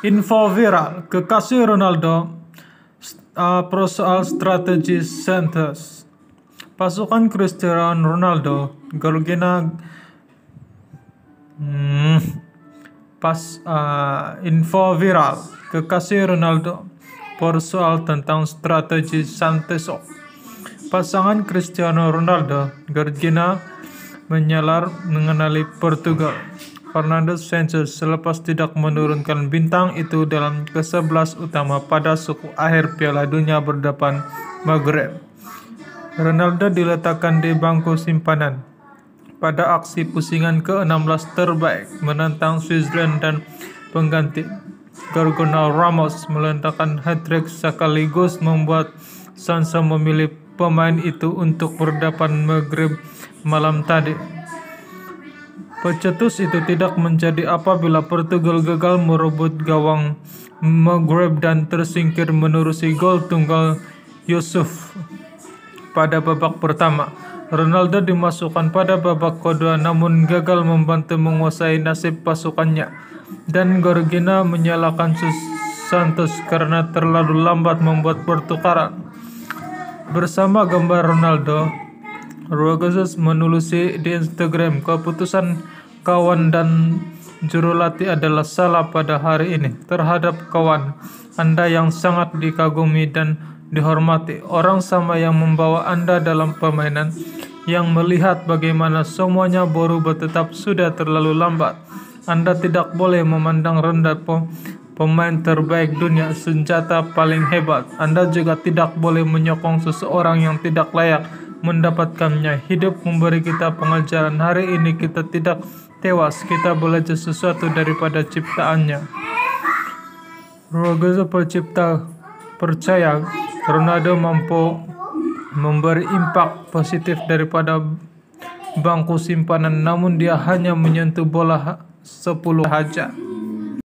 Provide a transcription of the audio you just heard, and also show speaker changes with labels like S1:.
S1: Info viral, kekasih Ronaldo uh, pro soal strategi Santos. Pasukan Cristiano Ronaldo, Gorgina hmm, pas uh, info viral, kekasih Ronaldo pro soal tentang strategi Santos. Pasangan Cristiano Ronaldo, Gorgina menyalar mengenali Portugal. Fernando Sanchez selepas tidak menurunkan bintang itu dalam ke-11 utama pada suku akhir Piala Dunia berdepan Maghreb. Ronaldo diletakkan di bangku simpanan pada aksi pusingan ke-16 terbaik menentang Switzerland dan pengganti Gorgonal Ramos meletakkan hat-trick sekaligus membuat Sansa memilih pemain itu untuk berdepan Maghreb malam tadi. Pecetus itu tidak menjadi apabila Portugal gagal merebut gawang Maghreb dan tersingkir menerusi gol tunggal Yusuf pada babak pertama. Ronaldo dimasukkan pada babak kedua namun gagal membantu menguasai nasib pasukannya dan Gorgina menyalahkan Santos karena terlalu lambat membuat pertukaran. Bersama gambar Ronaldo, Rogers menulis di Instagram keputusan kawan dan juru latih adalah salah pada hari ini terhadap kawan Anda yang sangat dikagumi dan dihormati. Orang sama yang membawa Anda dalam permainan yang melihat bagaimana semuanya berubah tetap sudah terlalu lambat. Anda tidak boleh memandang rendah pemain terbaik dunia, senjata paling hebat. Anda juga tidak boleh menyokong seseorang yang tidak layak mendapatkannya. Hidup memberi kita pengajaran. Hari ini kita tidak tewas, kita belajar sesuatu daripada ciptaannya. Rogozo pencipta percaya Ronaldo mampu memberi impak positif daripada bangku simpanan namun dia hanya menyentuh bola 10 saja.